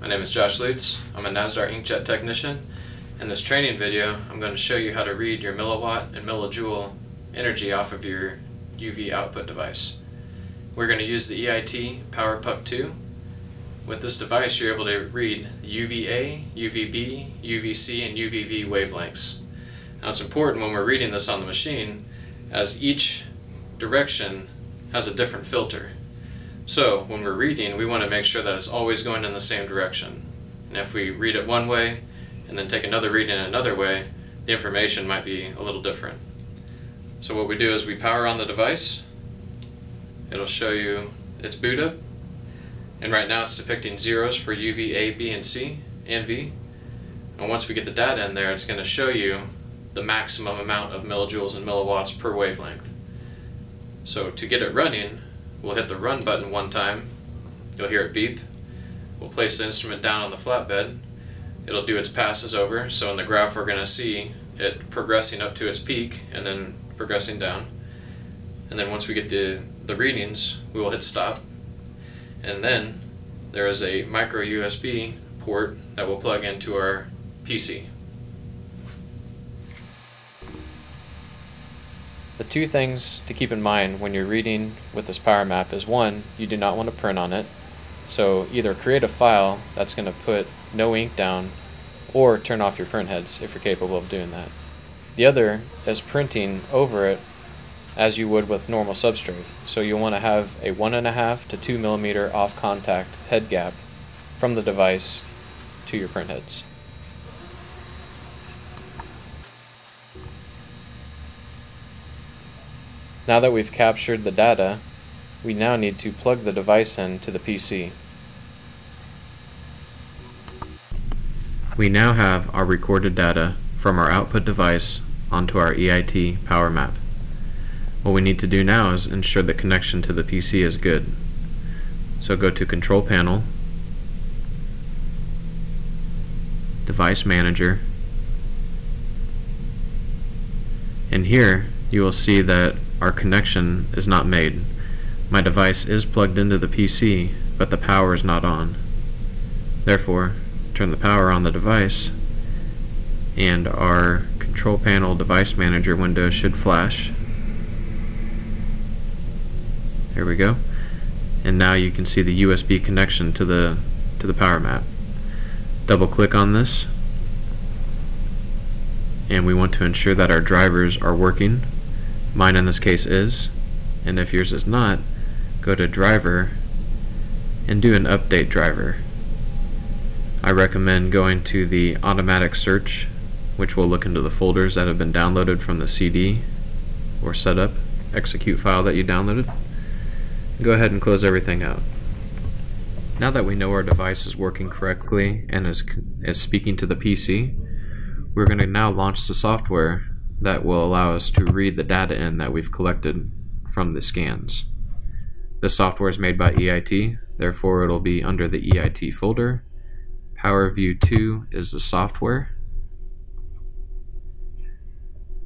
My name is Josh Lutz. I'm a Nazdar inkjet technician. In this training video, I'm going to show you how to read your milliwatt and millijoule energy off of your UV output device. We're going to use the EIT PowerPuck 2. With this device, you're able to read UVA, UVB, UVC, and UVV wavelengths. Now it's important when we're reading this on the machine, as each direction has a different filter. So when we're reading, we want to make sure that it's always going in the same direction. And if we read it one way and then take another reading another way, the information might be a little different. So what we do is we power on the device. It'll show you its up. And right now it's depicting zeros for UV, A, B, and C, and V. And once we get the data in there, it's going to show you the maximum amount of millijoules and milliwatts per wavelength. So to get it running, We'll hit the run button one time. You'll hear it beep. We'll place the instrument down on the flatbed. It'll do its passes over, so in the graph we're going to see it progressing up to its peak and then progressing down. And then once we get the, the readings, we will hit stop. And then there is a micro USB port that will plug into our PC. The two things to keep in mind when you're reading with this power map is one, you do not want to print on it. So either create a file that's going to put no ink down or turn off your print heads if you're capable of doing that. The other is printing over it as you would with normal substrate. So you'll want to have a 1.5 to 2 millimeter off contact head gap from the device to your print heads. Now that we've captured the data, we now need to plug the device in to the PC. We now have our recorded data from our output device onto our EIT power map. What we need to do now is ensure the connection to the PC is good. So go to Control Panel, Device Manager, and here you will see that our connection is not made. My device is plugged into the PC, but the power is not on. Therefore, turn the power on the device, and our control panel device manager window should flash. There we go. And now you can see the USB connection to the to the power map. Double click on this and we want to ensure that our drivers are working Mine in this case is. And if yours is not, go to driver and do an update driver. I recommend going to the automatic search, which will look into the folders that have been downloaded from the CD or setup execute file that you downloaded. Go ahead and close everything out. Now that we know our device is working correctly and is, is speaking to the PC, we're going to now launch the software that will allow us to read the data in that we've collected from the scans. The software is made by EIT, therefore it'll be under the EIT folder. PowerView 2 is the software.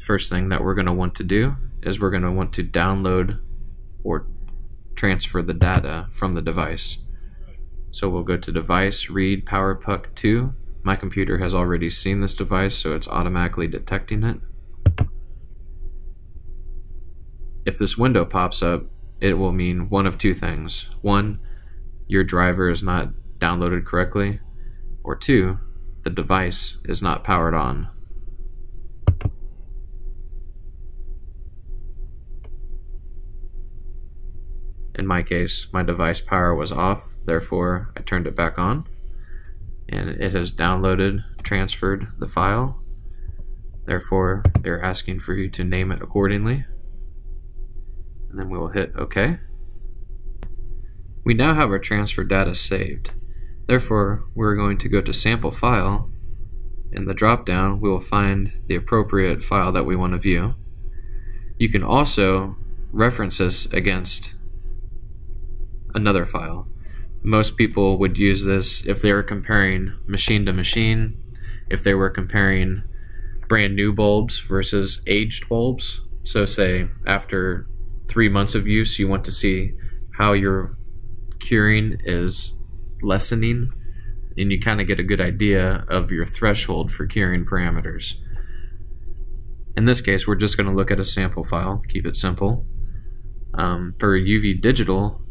First thing that we're going to want to do is we're going to want to download or transfer the data from the device. So we'll go to Device, Read PowerPuck 2. My computer has already seen this device, so it's automatically detecting it. If this window pops up, it will mean one of two things. One, your driver is not downloaded correctly, or two, the device is not powered on. In my case, my device power was off, therefore I turned it back on, and it has downloaded, transferred the file. Therefore, they're asking for you to name it accordingly and then we'll hit OK. We now have our transfer data saved. Therefore, we're going to go to Sample File. In the drop-down, we will find the appropriate file that we want to view. You can also reference this against another file. Most people would use this if they were comparing machine to machine, if they were comparing brand new bulbs versus aged bulbs. So say after three months of use, you want to see how your curing is lessening and you kind of get a good idea of your threshold for curing parameters. In this case, we're just going to look at a sample file, keep it simple. Um, for UV digital,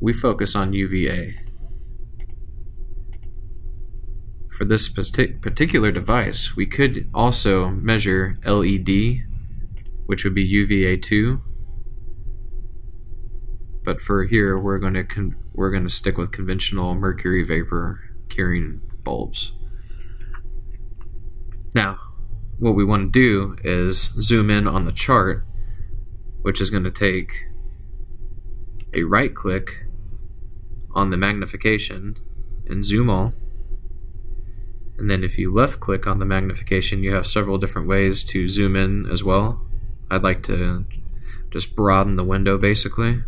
we focus on UVA. For this particular device, we could also measure LED, which would be UVA2. But for here, we're going to we're going to stick with conventional mercury vapor curing bulbs. Now, what we want to do is zoom in on the chart, which is going to take a right click on the magnification and zoom all. And then if you left click on the magnification, you have several different ways to zoom in as well. I'd like to just broaden the window basically.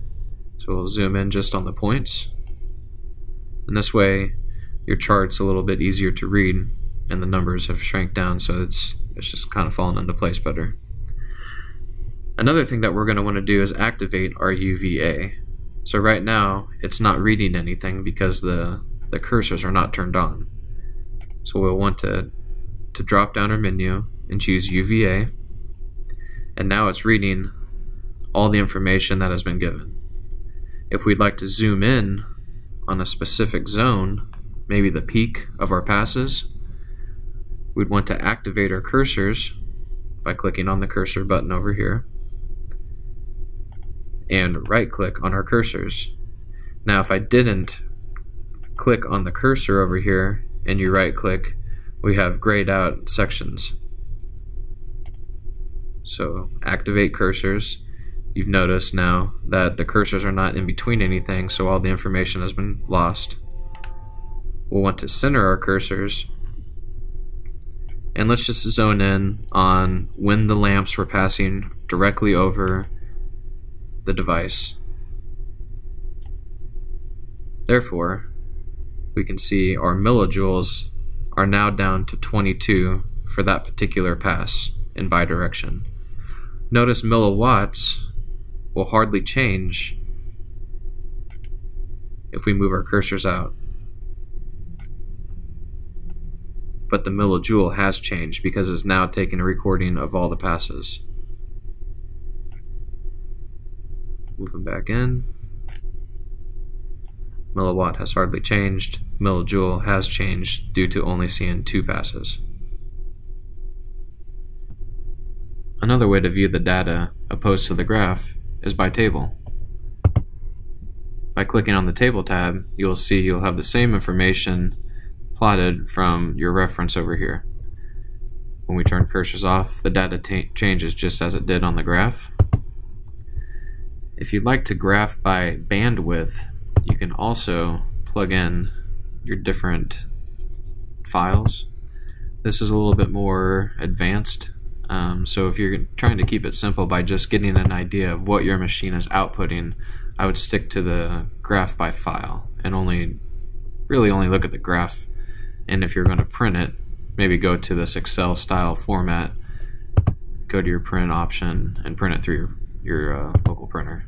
So we'll zoom in just on the points. And this way your chart's a little bit easier to read and the numbers have shrank down so it's it's just kind of fallen into place better. Another thing that we're going to want to do is activate our UVA. So right now it's not reading anything because the, the cursors are not turned on. So we'll want to, to drop down our menu and choose UVA and now it's reading all the information that has been given. If we'd like to zoom in on a specific zone, maybe the peak of our passes, we'd want to activate our cursors by clicking on the cursor button over here and right click on our cursors. Now if I didn't click on the cursor over here and you right click, we have grayed out sections. So activate cursors. You've noticed now that the cursors are not in between anything, so all the information has been lost. We'll want to center our cursors and let's just zone in on when the lamps were passing directly over the device. Therefore, we can see our millijoules are now down to 22 for that particular pass in bidirection. Notice milliwatts will hardly change if we move our cursors out. but the millijoule has changed because it's now taking a recording of all the passes. Moving back in. Milliwatt has hardly changed. Millijoule has changed due to only seeing two passes. Another way to view the data opposed to the graph is by table. By clicking on the table tab, you'll see you'll have the same information plotted from your reference over here. When we turn cursors off, the data changes just as it did on the graph. If you'd like to graph by bandwidth, you can also plug in your different files. This is a little bit more advanced. Um, so if you're trying to keep it simple by just getting an idea of what your machine is outputting, I would stick to the graph by file and only really only look at the graph and if you're going to print it, maybe go to this Excel style format, go to your print option, and print it through your, your uh, local printer.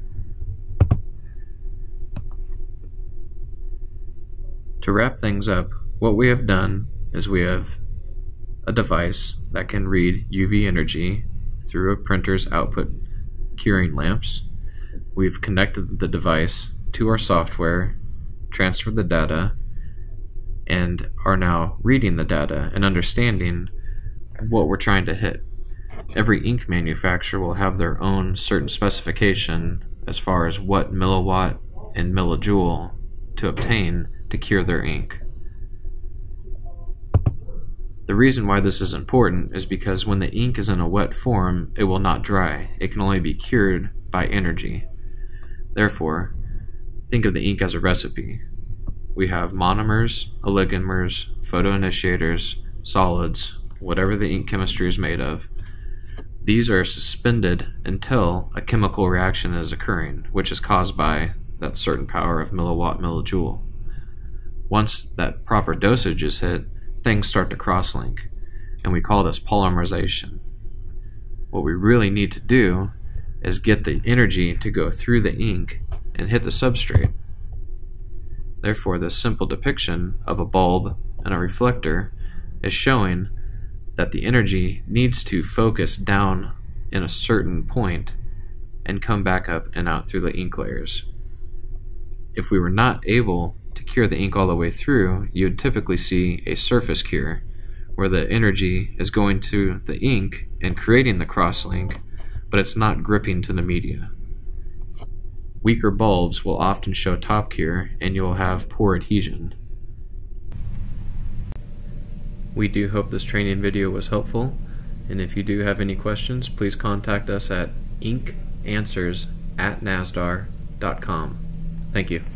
To wrap things up, what we have done is we have a device that can read UV energy through a printer's output curing lamps. We've connected the device to our software, transferred the data, and are now reading the data and understanding what we're trying to hit. Every ink manufacturer will have their own certain specification as far as what milliwatt and millijoule to obtain to cure their ink. The reason why this is important is because when the ink is in a wet form, it will not dry. It can only be cured by energy. Therefore, think of the ink as a recipe we have monomers, oligomers, photoinitiators, solids, whatever the ink chemistry is made of. These are suspended until a chemical reaction is occurring, which is caused by that certain power of milliwatt millijoule. Once that proper dosage is hit, things start to cross-link, and we call this polymerization. What we really need to do is get the energy to go through the ink and hit the substrate Therefore, this simple depiction of a bulb and a reflector is showing that the energy needs to focus down in a certain point and come back up and out through the ink layers. If we were not able cure the ink all the way through, you would typically see a surface cure, where the energy is going to the ink and creating the crosslink, but it's not gripping to the media. Weaker bulbs will often show top cure, and you will have poor adhesion. We do hope this training video was helpful, and if you do have any questions, please contact us at inkanswers at nazdar.com. Thank you.